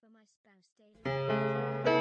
for my spouse daily.